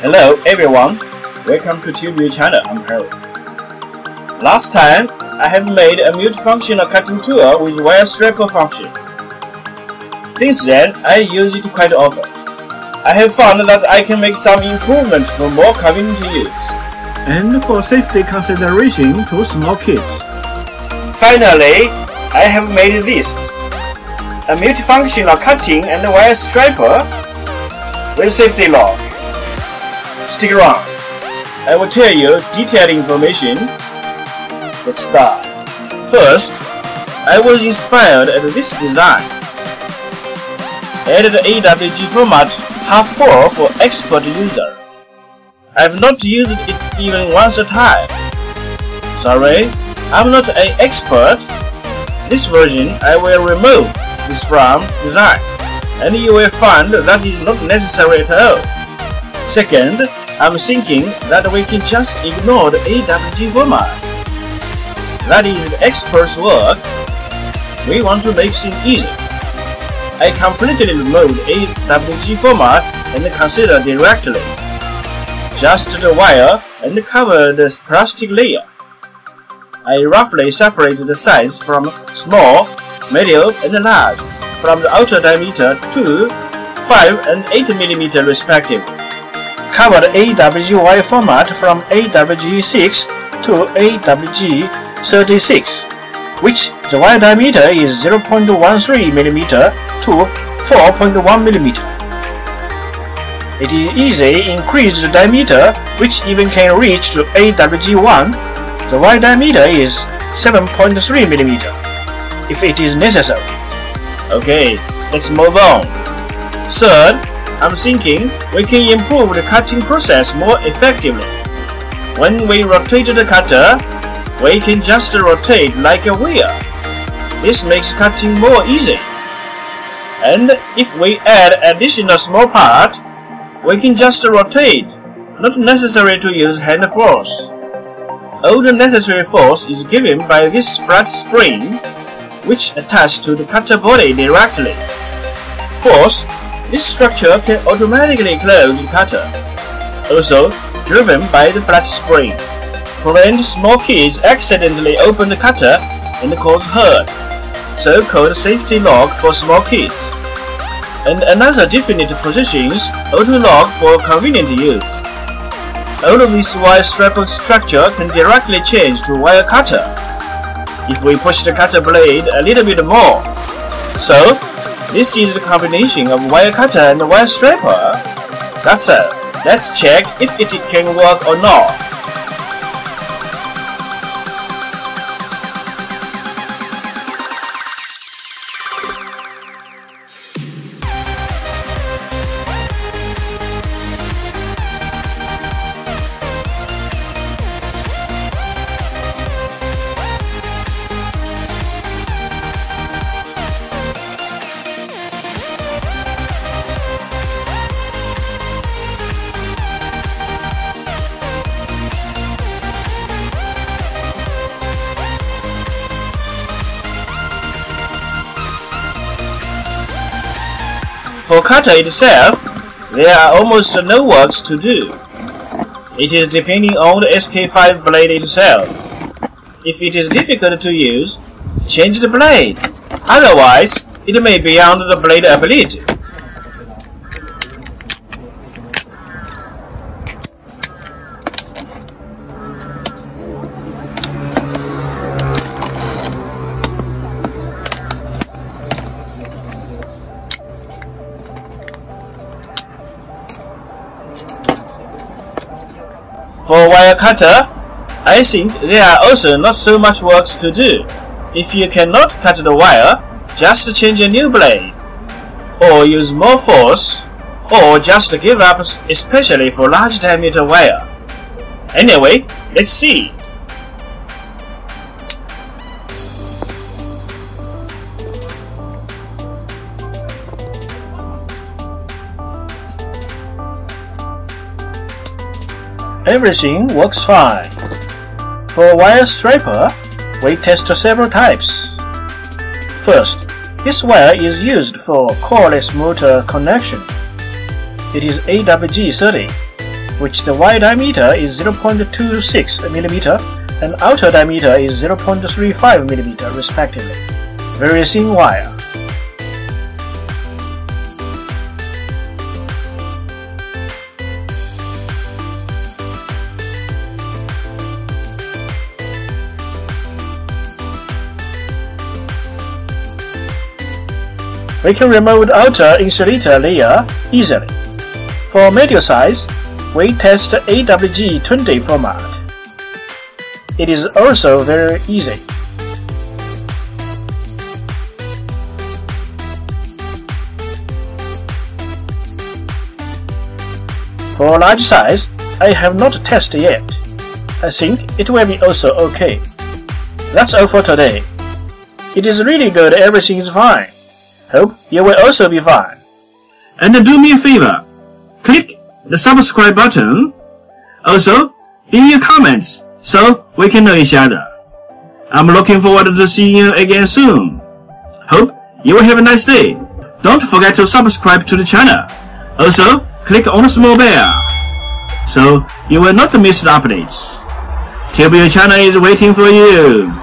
Hello everyone, welcome to TubeView channel, I'm Harry. Last time, I have made a multifunctional cutting tool with wire striper function. Since then, I use it quite often. I have found that I can make some improvements for more convenient use. and for safety consideration to small kids. Finally, I have made this. A multifunctional cutting and wire striper with safety lock. Stick around. I will tell you detailed information. Let's start. First, I was inspired at this design. Added AWG format half four for expert users. I've not used it even once a time. Sorry, I'm not an expert. This version I will remove this from design, and you will find that is not necessary at all. Second, I'm thinking that we can just ignore the AWG format. That is the expert's work. We want to make things easy. I completely removed AWG format and consider directly. Just the wire and cover the plastic layer. I roughly separate the size from small, medium, and large from the outer diameter to 5 and 8 mm respectively. Covered AWG wire format from AWG6 to AWG36, which the wire diameter is 0.13 mm to 4.1 mm. It is easy increase the diameter, which even can reach to AWG1 the wire diameter is 7.3 mm if it is necessary. Okay, let's move on. Third, I'm thinking we can improve the cutting process more effectively. When we rotate the cutter, we can just rotate like a wheel. This makes cutting more easy. And if we add additional small part, we can just rotate, not necessary to use hand force. All the necessary force is given by this flat spring, which attaches to the cutter body directly. Fourth, this structure can automatically close the cutter, also driven by the flat spring. Prevent small kids accidentally open the cutter and cause hurt, so-called safety lock for small kids. And another definite positions auto lock for convenient use. All of this wire striper structure can directly change to wire cutter if we push the cutter blade a little bit more. So, this is the combination of wire cutter and wire striper. That's it. Let's check if it can work or not. For cutter itself, there are almost no works to do. It is depending on the SK5 blade itself. If it is difficult to use, change the blade. Otherwise, it may be beyond the blade ability. For wire cutter, I think there are also not so much works to do. If you cannot cut the wire, just change a new blade, or use more force, or just give up especially for large diameter wire. Anyway, let's see. Everything works fine. For wire striper, we test several types. First, this wire is used for cordless motor connection. It is AWG30. which the wire diameter is 0.26 mm and outer diameter is 0.35 mm respectively. Very thin wire. We can remove outer insulator layer easily. For medial size, we test AWG20 format. It is also very easy. For large size, I have not tested yet. I think it will be also okay. That's all for today. It is really good everything is fine. Hope you will also be fine. And do me a favor. Click the subscribe button. Also, leave your comments so we can know each other. I'm looking forward to seeing you again soon. Hope you will have a nice day. Don't forget to subscribe to the channel. Also, click on the small bell so you will not miss the updates. TLBU channel is waiting for you.